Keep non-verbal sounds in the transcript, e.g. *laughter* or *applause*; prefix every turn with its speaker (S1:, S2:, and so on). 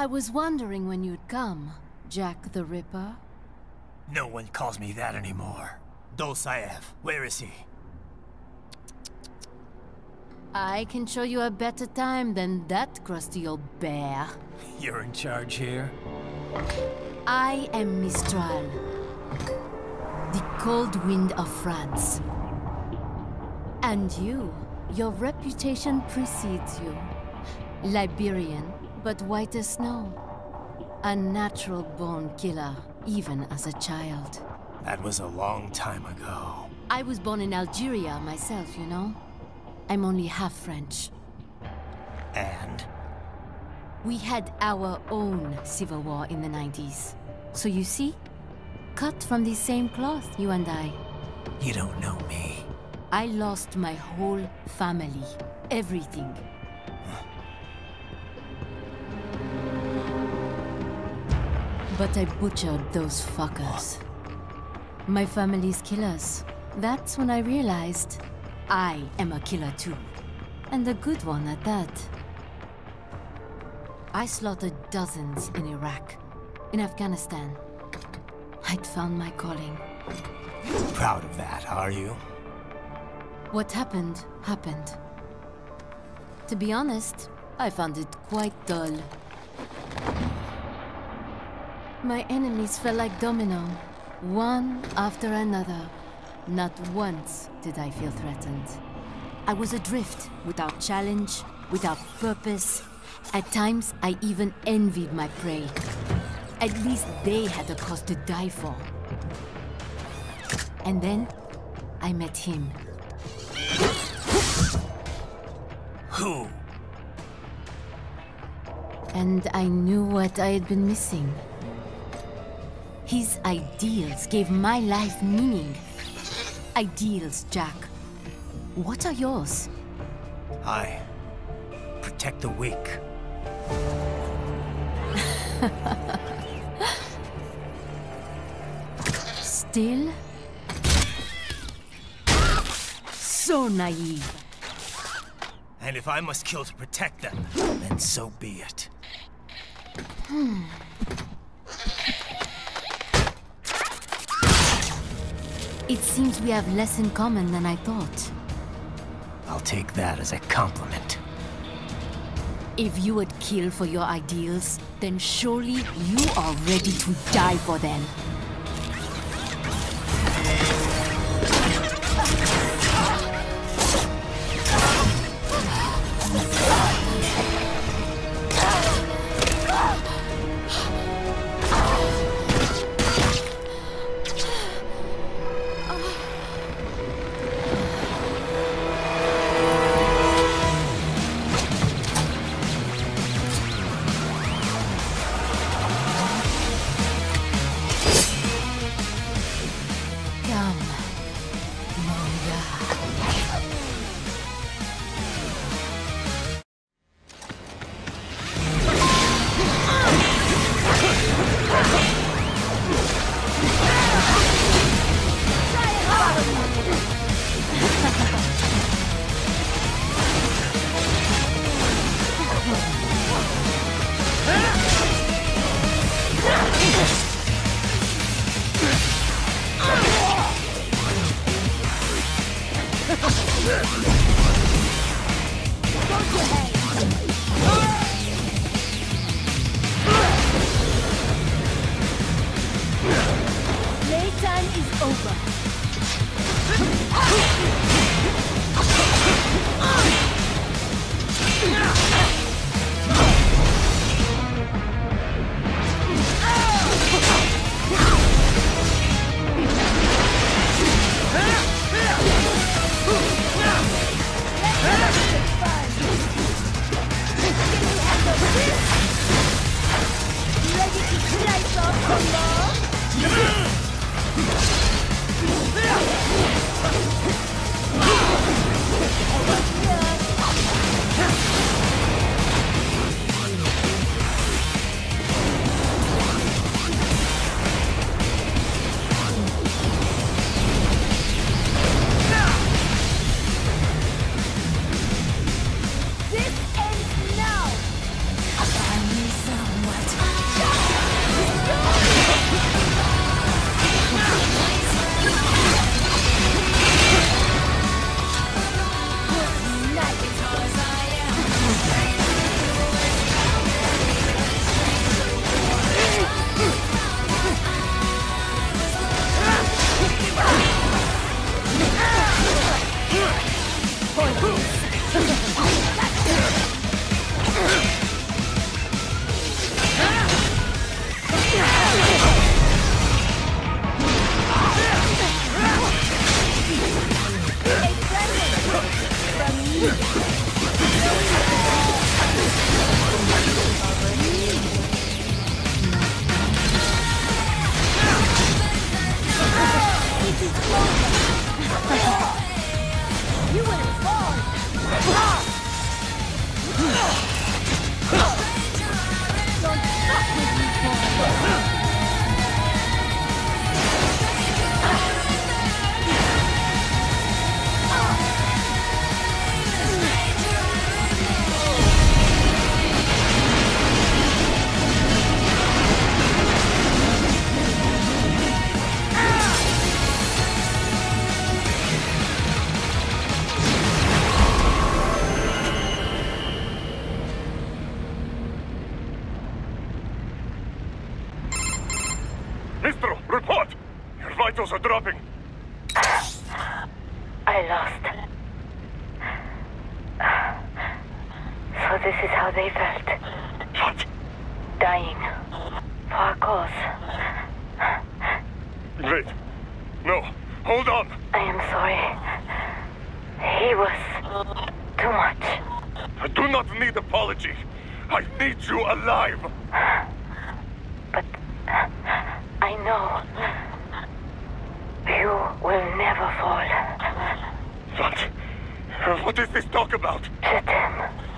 S1: I was wondering when you'd come, Jack the Ripper.
S2: No one calls me that anymore. Dolzaev, where is he?
S1: I can show you a better time than that crusty old bear. *laughs*
S2: You're in charge here?
S1: I am Mistral, the cold wind of France. And you, your reputation precedes you. Liberian, but white as snow. A natural born killer, even as a child.
S2: That was a long time ago.
S1: I was born in Algeria myself, you know. I'm only half French.
S2: And?
S1: We had our own civil war in the 90s. So you see? Cut from the same cloth, you and I.
S2: You don't know me.
S1: I lost my whole family. Everything. But I butchered those fuckers. My family's killers. That's when I realized I am a killer too. And a good one at that. I slaughtered dozens in Iraq, in Afghanistan. I'd found my calling.
S2: Proud of that, are you?
S1: What happened, happened. To be honest, I found it quite dull. My enemies fell like domino, one after another. Not once did I feel threatened. I was adrift, without challenge, without purpose. At times, I even envied my prey. At least they had a cause to die for. And then, I met him.
S2: Who?
S1: And I knew what I had been missing. His ideals gave my life meaning. Ideals, Jack. What are yours?
S2: I protect the weak.
S1: Still? So naive.
S2: And if I must kill to protect them, then so be it. Hmm.
S1: It seems we have less in common than I thought.
S2: I'll take that as a compliment.
S1: If you would kill for your ideals, then surely you are ready to die for them.
S3: Stopping.
S1: I lost. So this is how they felt.
S3: What?
S1: Dying. For a cause.
S3: Wait. No. Hold on.
S1: I am sorry. He was too much.
S3: I do not need apology. I need you alive.
S1: I know you will never fall.
S3: What? What is this talk about?
S1: Je t'aime.